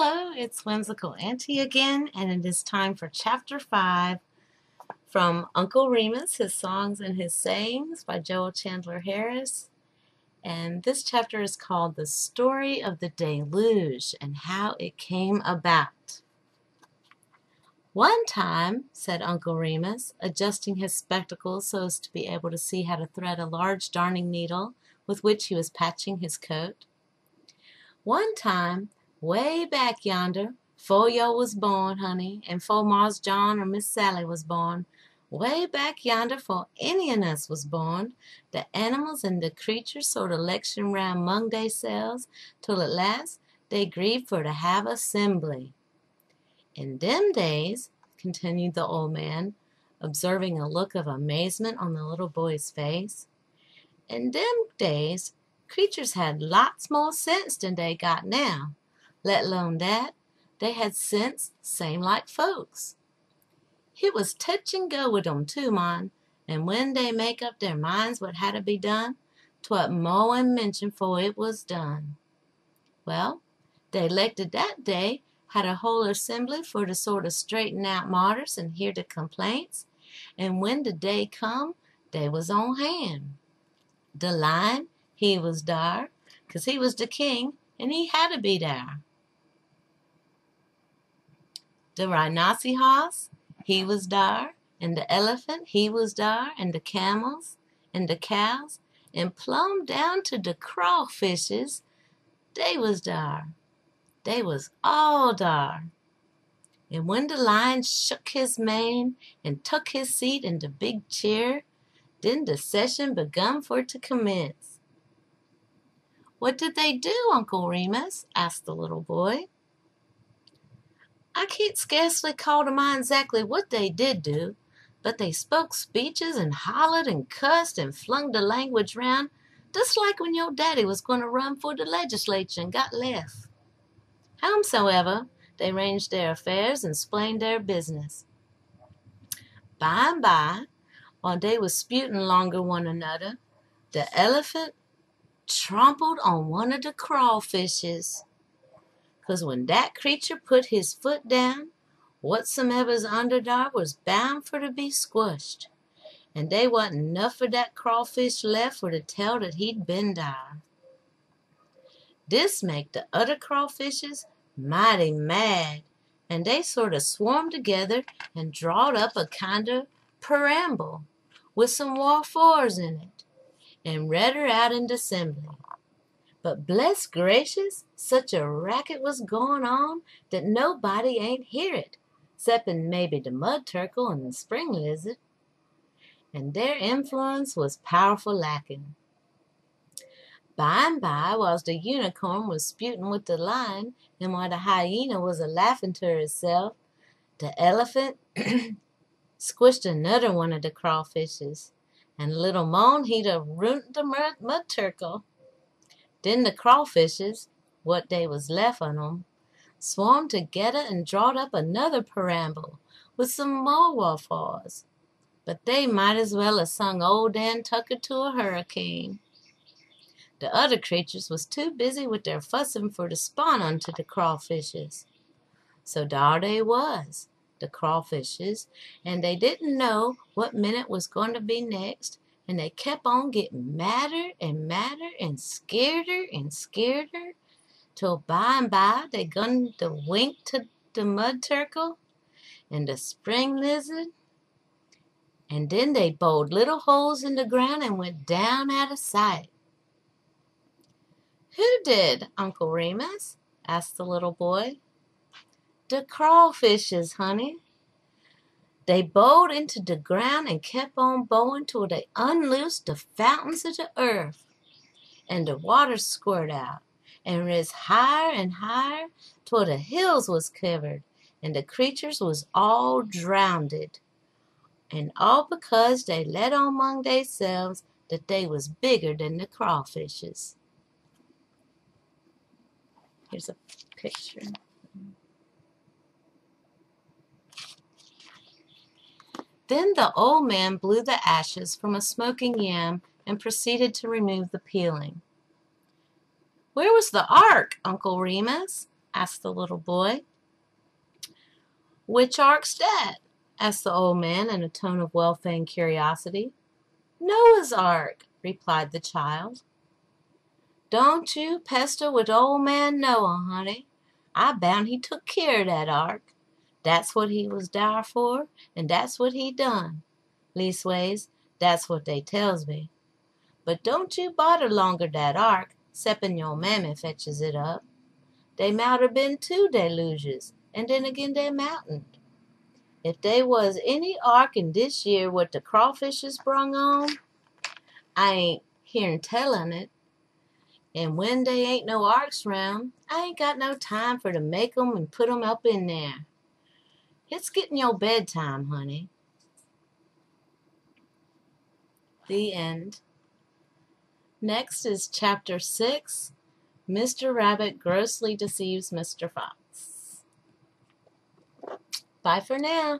Hello, it's Whimsical Auntie again, and it is time for Chapter 5 from Uncle Remus, His Songs and His Sayings by Joel Chandler Harris. And this chapter is called The Story of the Deluge and How It Came About. One time, said Uncle Remus, adjusting his spectacles so as to be able to see how to thread a large darning needle with which he was patching his coat. One time, way back yonder, fo yo was born, honey, and fo Mars John or Miss Sally was born, way back yonder, fo any of us was born, the animals and the creatures sort of lecturing round among theyselves, till at last they agreed for to have assembly. In them days, continued the old man, observing a look of amazement on the little boy's face, in them days creatures had lots more sense than they got now. Let alone that, they had sense same like folks. Hit was touch and go with 'em too, mon, and when they make up their minds what had to be done, 'twa'n't mo' and mention 'fore it was done. Well, they elected that day had a whole assembly for to sort of straighten out martyrs and hear the complaints, and when the day come, they was on hand. The lion, he was dar, 'cause he was the king, and he had to be dar. The rhinoceros, he was dar, and the elephant, he was dar, and the camels, and the cows, and plumb down to the crawfishes, they was dar. They was all dar. And when the lion shook his mane and took his seat in the big chair, then the session begun for to commence. What did they do, Uncle Remus? asked the little boy. I can't scarcely call to mind exactly what they did do, but they spoke speeches and hollered and cussed and flung the language round, just like when your daddy was going to run for the legislature and got left. Howsoever, they arranged their affairs and explained their business. By and by, while they was sputing longer one another, the elephant trampled on one of the crawfishes. 'Cause when that creature put his foot down, whatsomever's under dar was bound for to be squished, and they wasn't enough of that crawfish left for to tell that he'd been dar. This make the other crawfishes mighty mad, and they sort of swarmed together and drawed up a kind of preamble with some war fours in it, and read her out in the assembly. But bless gracious, such a racket was going on that nobody ain't hear it, ceppin' maybe the mud turkle and the spring lizard. And their influence was powerful lacking. By and by, whilst the unicorn was sputin' with the lion, and while the hyena was a laughin' to herself, the elephant squished another one of the crawfishes, and little Moan he'd a ruined the mud, mud turkle. Then the crawfishes, what they was left on 'em, swarmed together and drawed up another preamble with some more waffles. But they might as well have sung old Dan Tucker to a hurricane. The other creatures was too busy with their fussin' for to spawn onto the crawfishes. So dar they was, the crawfishes, and they didn't know what minute was going to be next, and they kept on getting madder and madder and scareder and scareder, till by and by they gun to wink to the mud turkle and the spring lizard, and then they bowed little holes in the ground and went down out of sight. Who did, Uncle Remus? asked the little boy. The crawfishes, honey. They bowed into the ground and kept on bowing till they unloosed the fountains of the earth, and the water squirt out and riz higher and higher till the hills was covered, and the creatures was all drownded. And all because they let on among theyselves that they was bigger than the crawfishes. Here's a picture. Then the old man blew the ashes from a smoking yam and proceeded to remove the peeling. Where was the ark, Uncle Remus? asked the little boy. Which ark's that? asked the old man in a tone of well-feigned curiosity. Noah's ark, replied the child. Don't you pester with old man Noah, honey. I bound he took care of that ark. Dat's what he was dar for, and dat's what he done. Leastways, dat's what they tells me. But don't you bother longer dat ark, ceppin your mammy fetches it up. They moughter been two deluges, and then again they moutn't. If they was any ark in this year what the crawfishes brung on, I ain't hearin' tell on it. And when they ain't no arks round, I ain't got no time for to make 'em and put 'em up in there. It's getting your bedtime, honey. The end. Next is chapter 6 Mr. Rabbit grossly deceives Mr. Fox. Bye for now.